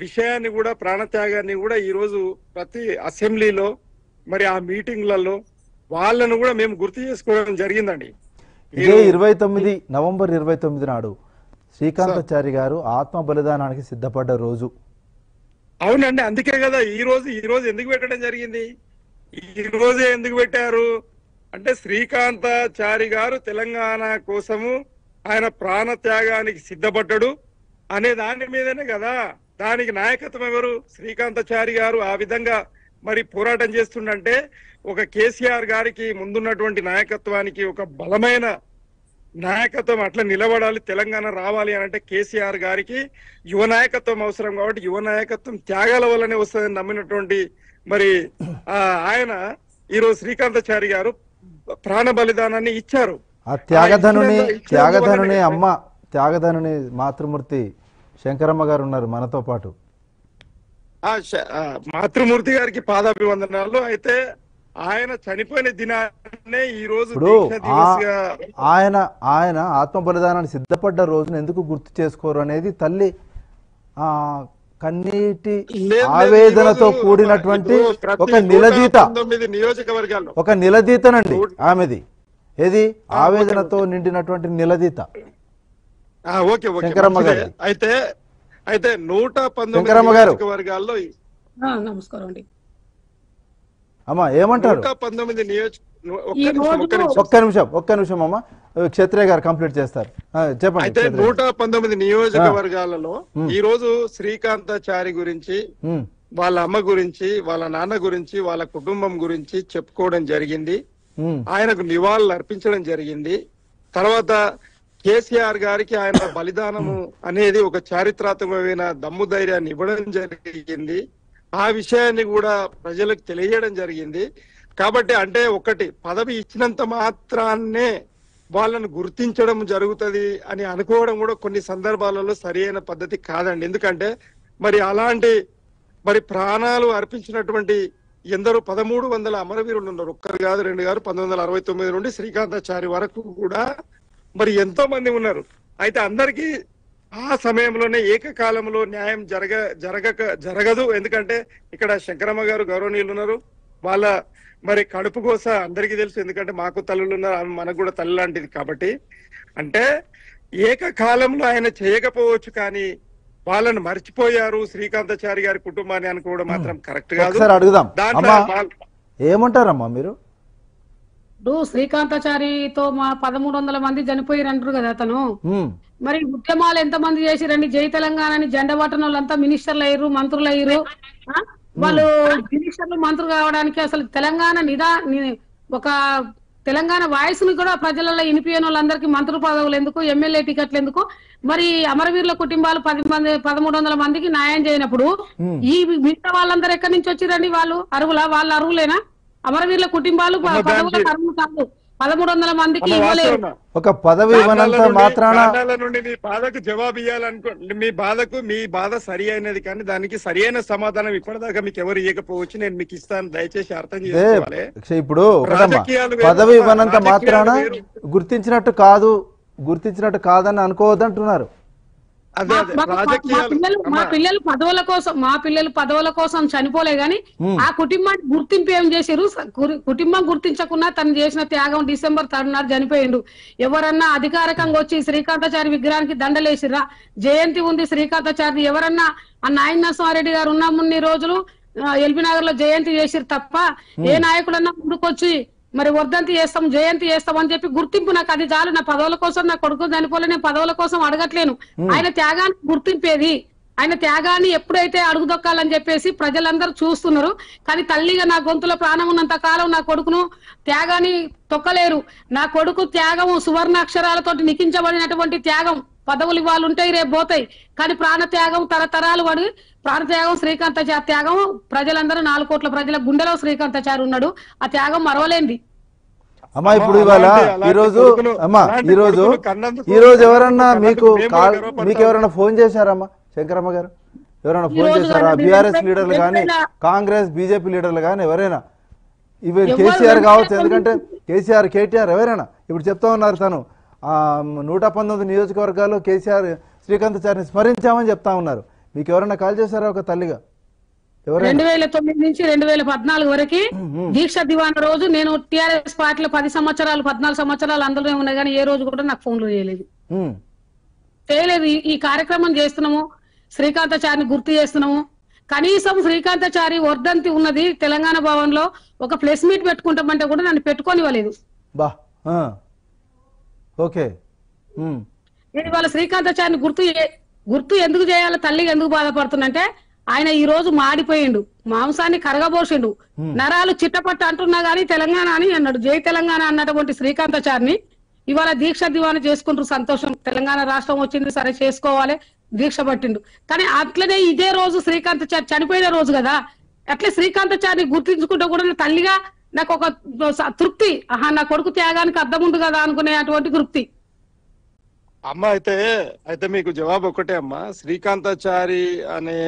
విషయాన్ని కూడా ప్రాణత్యాగాన్ని కూడా ఈ రోజు ప్రతి అసెంబ్లీలో మరి ఆ మీటింగ్లలో వాళ్ళను కూడా మేము గుర్తు చేసుకోవడం జరిగిందండి. ఇదే ఇరవై తొమ్మిది నవంబర్ ఇరవై తొమ్మిది నాడు శ్రీకాంతాచారి గారు ఆత్మ బలిదానానికి సిద్ధపడ్డ రోజు. అవునండి అందుకే కదా ఈ రోజు ఈ రోజు ఎందుకు పెట్టడం జరిగింది? ఈ రోజే ఎందుకు పెట్టారు? అంటే శ్రీకాంతాచారి గారు తెలంగాణ కోసము ఆయన ప్రాణ త్యాగానికి సిద్ధపడ్డాడు అనే దాని మీదనే కదా. దానికి నాయకత్వం ఎవరు? శ్రీకాంతాచారి గారు. ఆ విధంగా మరి పోరాటం చేస్తుండంటే ఒక కేసీఆర్ గారికి ముందున్నటువంటి నాయకత్వానికి ఒక బలమైన నాయకత్వం అట్లా నిలబడాలి తెలంగాణ రావాలి అని అంటే కేసీఆర్ గారికి యువ నాయకత్వం అవసరం కాబట్టి యువ నాయకత్వం త్యాగాల వల్లనే వస్తుందని నమ్మినటువంటి మరి ఆ ఆయన ఈరోజు శ్రీకాంతాచారి గారు ప్రాణ బలిదానాన్ని ఇచ్చారు. త్యాగధనుని త్యాగధనుని వల్లనే- అమ్మ త్యాగధనుని మాతృమూర్తి శంకరమ్మ గారు ఉన్నారు మనతో పాటు. మాతృమూర్తి గారికి పాదాభివందనాలు. అయితే ఆయన చనిపోయిన దినాన్నే ఈ రోజు ఆయన ఆయన ఆత్మ బలిదానానికి సిద్ధపడ్డ రోజును ఎందుకు గుర్తు చేసుకోరు అనేది తల్లి ఆ కన్నీటి ఆవేదనతో కూడినటువంటి ఒక నిలదీత. 119 నియోజకవర్గాల్లో. ఒక నిలదీతనండి ఆమెది. ఏది? ఆవేదనతో నిండినటువంటి నిలదీత. Okay okay Shankaramma. గారిది. అయితే అయితే నూట పంతొమ్మిది గారు. ఆ, నమస్కారం అండి అమ్మా ఏమంటారు నూట పంతొమ్మిది నియోజక ఒక్క నిమిషం, ఒక్క నిమిషం. అమ్మ క్షత్రియ గారు కంప్లీట్ చేస్తారు చెప్పండి అయితే నూట పంతొమ్మిది నియోజకవర్గాలలో. ఈ రోజు శ్రీకాంతాచారి గురించి వాళ్ళ అమ్మ గురించి వాళ్ళ నాన్న గురించి వాళ్ళ కుటుంబం గురించి చెప్పుకోవడం జరిగింది ఆయనకు నివాళులు అర్పించడం జరిగింది తర్వాత కేసీఆర్ గారికి ఆయన బలిదానము అనేది ఒక చారిత్రాత్మకమైన దమ్ము ధైర్యాన్ని ఇవ్వడం జరిగింది. ఆ విషయాన్ని కూడా ప్రజలకు తెలియజేయడం జరిగింది. కాబట్టి అంటే ఒకటి పదవి ఇచ్చినంత మాత్రాన్నే వాళ్ళను గుర్తించడం జరుగుతుంది అని అనుకోవడం కూడా కొన్ని సందర్భాలలో సరైన పద్ధతి కాదండి. ఎందుకంటే మరి అలాంటి మరి ప్రాణాలు అర్పించినటువంటి ఎందరో పదమూడు వందల అమరవీరులు ఉన్నారు. ఒక్కరు కాదు రెండు గారు పంతొమ్మిది వందల అరవై తొమ్మిది నుండి శ్రీకాంతాచారి వరకు కూడా మరి ఎంతో మంది ఉన్నారు. అయితే అందరికీ ఆ సమయంలోనే ఏకకాలంలో న్యాయం జరగ జరగక జరగదు. ఎందుకంటే ఇక్కడ శంకరమ్మ గారు గౌరవనీయులు ఉన్నారు. వాళ్ళ మరి కడుపు కోస అందరికీ తెలుసు. ఎందుకంటే మాకు తల్లులు ఉన్నారు. ఆమె మనకు కూడా తల్లి లాంటిది కాబట్టి. అంటే ఏకకాలంలో ఆయన చేయకపోవచ్చు కానీ వాళ్ళని మర్చిపోయారు. శ్రీకాంతాచారి గారి కుటుంబాన్ని అనుకోవడం మాత్రం కరెక్ట్ కాదు. అడుగుదాం. ఏమంటారమ్మా మీరు? ఇప్పుడు శ్రీకాంతాచారితో మా పదమూడు వందల మంది చనిపోయారు అంటారు కదా అతను. మరి ఉద్యమాలు ఎంత మంది చేసిరండి జై తెలంగాణ అని జెండా పట్టిన వాళ్ళంతా మినిస్టర్లు అయ్యారు మంత్రులు అయ్యారు? వాళ్ళు మినిస్టర్లు మంత్రులు కావడానికి అసలు తెలంగాణ నిదా ఒక తెలంగాణ వాయిస్ని కూడా ప్రజలలో వినిపించని వాళ్ళందరికీ మంత్రుల పదవులు ఎందుకు ఎమ్మెల్యే టికెట్లు ఎందుకు? మరి అమరవీరుల కుటుంబాలు పది మంది పదమూడు వందల మందికి న్యాయం చేయనప్పుడు. ఈ మిగతా వాళ్ళందరూ ఎక్కడి నుంచి వచ్చిరండి వాళ్ళు? అరువులా? వాళ్ళ అరువులేనా? అమరవీరుల కుటుంబాలు కాదు పదమూడు వందల మందికి? ఒక పదవి ఇవ్వనంత మాత్రాన నుండి మీ బాధకు జవాబు ఇవ్వాలనుకో మీ బాధకు మీ బాధ సరి అయినది కానీ దానికి సరి అయిన సమాధానం ఇప్పటిదాకా మీకు ఎవరు ఇవ్వకపోవచ్చు నేను మీకు ఇస్తాను. దయచేసి అర్థం చేసుకోవాలి. ఇప్పుడు పదవి ఇవ్వనంత మాత్రాన. గుర్తించినట్టు కాదు గుర్తించినట్టు కాదని అనుకోవద్దంటున్నారు. మా- పిల్లలు మా అమ్మా, పిల్లలు పదవుల కోసం మా పిల్లలు పదవుల కోసం చనిపోలే గాని. ఆ కుటుంబాన్ని గుర్తింపు ఏం చేశారు? కుటుంబం గుర్తించకుండా తను చేసిన త్యాగం డిసెంబర్ థర్డ్ నాడు చనిపోయిండు. ఎవరన్నా అధికారికంగా వచ్చి శ్రీకాంతాచారి విగ్రహానికి దండలేసిర్రా? జయంతి ఉంది శ్రీకాంతాచారి ఎవరన్నా ఆ నాయన నరసింహారెడ్డి గారు ఉన్నామున్ని రోజులు ఎల్బీ నగర్లో జయంతి చేసిరు తప్ప ఏ నాయకుడన్నా ముందుకొచ్చి మరి వర్ధంతి చేస్తాం జయంతి చేస్తాం అని చెప్పి గుర్తింపు నాకు అది చాలు. నా పదవుల కోసం నా కొడుకు చనిపోలే నేను పదవుల కోసం అడగట్లేను. ఆయన త్యాగాన్ని గుర్తింపేది. ఆయన త్యాగాన్ని ఎప్పుడైతే అడుగుదొక్కాలని చెప్పేసి ప్రజలందరూ చూస్తున్నారు. కానీ తల్లిగా నా గొంతులో ప్రాణం ఉన్నంత కాలం నా కొడుకును త్యాగాన్ని తొక్కలేరు. నా కొడుకు త్యాగం సువర్ణ అక్షరాలతోటి లిఖించబడినటువంటి త్యాగం. పదవులు ఇవాళ ఉంటాయి రేపు పోతాయి. కానీ ప్రాణ త్యాగం తరతరాలు వాడు ప్రాణ త్యాగం శ్రీకాంతాచారి త్యాగం ప్రజలందరూ నాలుగు కోట్ల ప్రజల గుండెలో శ్రీకాంతాచారి ఉన్నాడు. ఆ త్యాగం మరవలేంది అమ్మా ఇప్పుడు ఇవాళ రోజు అమ్మా ఈ రోజు ఈ రోజు ఎవరన్నా మీకు. మీకు ఎవరైనా ఫోన్ చేశారమ్మా? శంకరమ్మ గారు ఎవరైనా ఫోన్ చేశారా? బీఆర్ఎస్ లీడర్లు కానీ కాంగ్రెస్ బీజేపీ లీడర్లు కానీ ఎవరైనా ఇవి కేసీఆర్ కావచ్చు ఎందుకంటే కేసీఆర్ కేటీఆర్ ఎవరైనా ఇప్పుడు చెప్తా ఉన్నారు తను. ఆ, నూట పంతొమ్మిది నియోజకవర్గాల్లో కేసీఆర్ శ్రీకాంతాచారిని స్మరించామని చెప్తా ఉన్నారు. మీకు ఎవరైనా కాల్ చేశారా ఒక తల్లిగా? రెండు వేల తొమ్మిది నుంచి రెండు వేల పద్నాలుగు వరకు. దీక్ష దివాన్ రోజు నేను టిఆర్ఎస్ పార్టీలో పది సంవత్సరాలు పద్నాలుగు సంవత్సరాలు అందులోనే ఉన్నాయి కానీ ఏ రోజు కూడా నాకు ఫోన్లు చేయలేదు. చేయలేదు. ఈ- కార్యక్రమం చేస్తున్నాము శ్రీకాంతాచారిని గుర్తు చేస్తున్నాము. కనీసం శ్రీకాంతాచారి వర్ధంతి ఉన్నది తెలంగాణ భవన్లో ఒక ప్రెస్ మీట్ పెట్టుకుంటామంటే కూడా నన్ను పెట్టుకోనివ్వలేదు. ఓకే. నేను ఇవాళ శ్రీకాంతాచారిని గుర్తు గుర్తు ఎందుకు చేయాలి తల్లి ఎందుకు బాధపడుతుందంటే ఆయన ఈ రోజు మాడిపోయిండు. మాంసాన్ని కరగబోసిండు. నరాలు చిట్టపట్ట అంటున్నా గానీ తెలంగాణ అని అన్నాడు. జై తెలంగాణ అన్నటువంటి శ్రీకాంతాచారిని ఇవాళ దీక్ష దివాన చేసుకుంటారు సంతోషం. తెలంగాణ రాష్ట్రం వచ్చింది సరే చేసుకోవాలి దీక్ష పట్టిండు. కానీ అట్లనే ఇదే రోజు శ్రీకాంతాచారి చనిపోయిన రోజు కదా. అట్లే శ్రీకాంతాచారిని గుర్తించుకుంటే కూడా తల్లిగా నాకు ఒక తృప్తి. ఆహా నా కొడుకు త్యాగానికి అర్థం ఉంది కదా అనుకునే అటువంటి తృప్తి. అమ్మ అయితే అయితే మీకు జవాబు ఒకటే అమ్మా. శ్రీకాంతాచారి అనే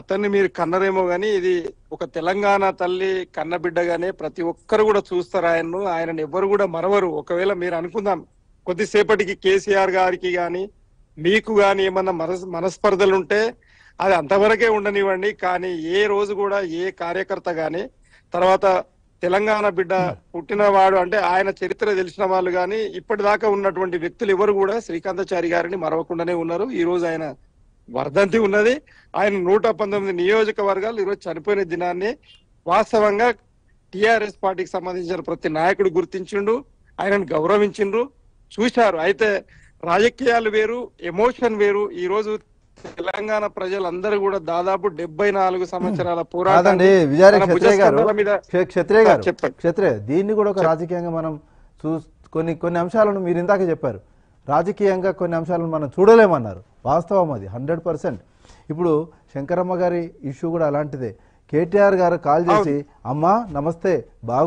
అతన్ని మీరు కన్నరేమో గాని ఇది ఒక తెలంగాణ తల్లి కన్నబిడ్డగానే ప్రతి ఒక్కరు కూడా చూస్తారు ఆయన్ను. ఆయనను ఎవరు కూడా మరవరు. ఒకవేళ మీరు అనుకుందాం కొద్దిసేపటికి కేసీఆర్ గారికి గాని మీకు గాని ఏమన్నా మనస్ మనస్పర్ధలు ఉంటే అది అంతవరకే ఉండనివ్వండి. కానీ ఏ రోజు కూడా ఏ కార్యకర్త గాని తర్వాత తెలంగాణ బిడ్డ పుట్టినవాడు అంటే ఆయన చరిత్ర తెలిసిన వాళ్ళు గాని ఇప్పటిదాకా ఉన్నటువంటి వ్యక్తులు ఎవరు కూడా శ్రీకాంతాచారి గారిని మరవకుండానే ఉన్నారు. ఈ రోజు ఆయన వర్ధంతి ఉన్నది. ఆయన నూట పంతొమ్మిది నియోజకవర్గాలు ఈరోజు చనిపోయిన దినాన్ని వాస్తవంగా టిఆర్ఎస్ పార్టీకి సంబంధించిన ప్రతి నాయకుడు గుర్తించిండు ఆయనను గౌరవించిండ్రు. చూశారు. అయితే రాజకీయాలు వేరు ఎమోషన్ వేరు. ఈ రోజు తెలంగాణ ప్రజలందరూ కూడా దాదాపు డెబ్బై నాలుగు సంవత్సరాల తన క్షత్రియ గారు. క్షత్రియ దీన్ని కూడా ఒక రాజకీయంగా మనం చూ కొన్ని కొన్ని అంశాలను మీరు ఇందాక చెప్పారు. రాజకీయంగా కొన్ని అంశాలను మనం చూడలేమన్నారు. వాస్తవం అది హండ్రెడ్ పర్సెంట్. ఇప్పుడు శంకరమ్మ గారి ఇష్యూ కూడా అలాంటిదే. కేటీఆర్ గారు కాల్ చేసి అమ్మా నమస్తే బాగు